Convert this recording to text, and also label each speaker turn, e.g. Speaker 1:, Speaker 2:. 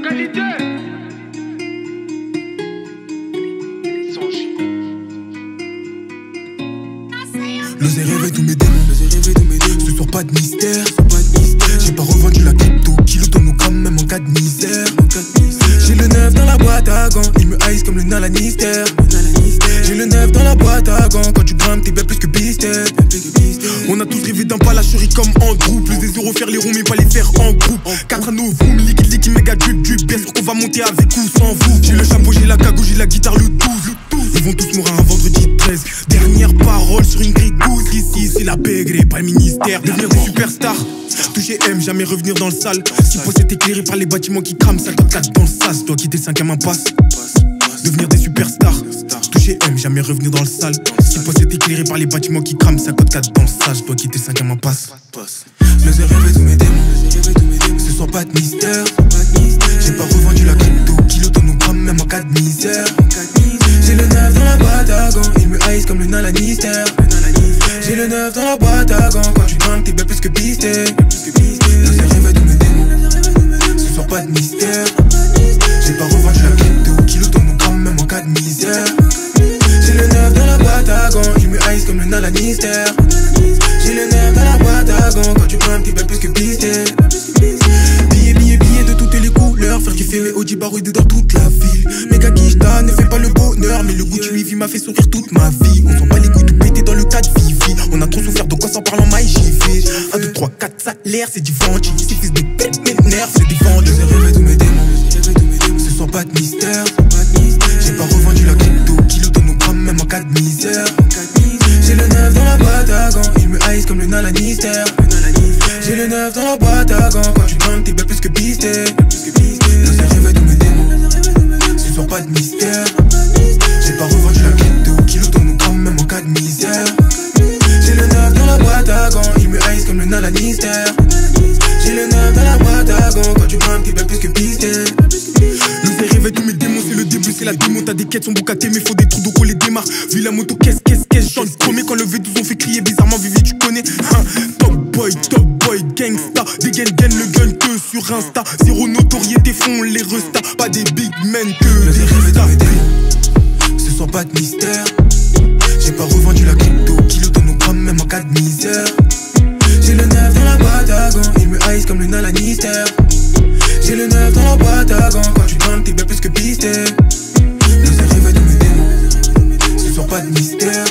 Speaker 1: qualité.
Speaker 2: L'osé tous mes démons, ce soir pas de mystère, J'ai pas revendu la crypto, kilotonogrammes même en cas de misère. J'ai le neuf dans la boîte à gants, il me haïs comme le Nalanister. J'ai le neuf dans la boîte à gants, quand tu grimpes t'es bien plus que Beasted. On a tous rêvé d'un palacherie comme Andrew, plus des euros faire les ronds mais pas les faire en groupe. 4 anneaux, boom, liquide, va monter avec ou sans vous. J'ai le chapeau, j'ai la cagoule, j'ai la guitare, le 12. Ils vont tous mourir un vendredi 13. Dernière parole sur une grille Ici, c'est la pégré, pas le ministère. Devenir des superstars. Toucher M, jamais revenir dans le sale. Si possède éclairé par les bâtiments qui crament, 54 dans le sas. Toi quitter 5 un passe. Devenir des superstars. Toucher M, jamais revenir dans le sale. Si possède éclairé par les bâtiments qui crament, 54 dans le sas. Toi quitter 5 un passe. Je les ai tous mes démons. Ce soir pas de mystère. J'ai pas revendu la crypto, kilotonogramme, même en cas de misère. J'ai le neuf dans la boîte à gants, il me haïs comme le Nalanister. J'ai le neuf dans la boîte à gants, quand tu grimpes t'es bien plus que pisté. Je les rêvés tous mes démons. Ce soir pas de mystère. J'ai pas revendu la crypto, kilotonogramme, même en cas de misère. M'a fait sourire toute ma vie. On sent pas les goûts tout pété dans le cas de Vivi. On a trop souffert de quoi sans parler en maille, j'y vais. 1, 2, 3, 4 salaires, c'est du vendu. Ces fils de pète, mes nerfs, c'est du vendu. J'ai rêvé tous mes démons. Ce soir pas de mystère. J'ai pas revendu la crypto, kilotonogramme, même en cas de misère. J'ai le neuf dans la boîte à gants, il me haïs comme le Nalanister. J'ai le neuf dans la boîte à gants, quand tu grimpes t'es bien plus que pisté. T'inquiète, son bouc à mais faut des trous d'eau qu'on les démarre. Vu la moto, qu'est-ce, qu'est-ce, qu'est-ce, j'en promets. Quand le V12, on fait crier bizarrement, Vivi, tu connais. Hein. Top boy, top boy, gangsta. Dégaine, gaine le gun que sur Insta. Zéro notoriété, font les restas. Pas des big men que des restas. Ce soir, pas de mystère. J'ai pas revendu la crypto, kilo de nos grammes, même en cas de misère. J'ai le neuf dans la boîte à il me haïssent comme le Nalanister. J'ai le neuf dans la boîte quand tu grimpe, t'es bien plus que pisté. but me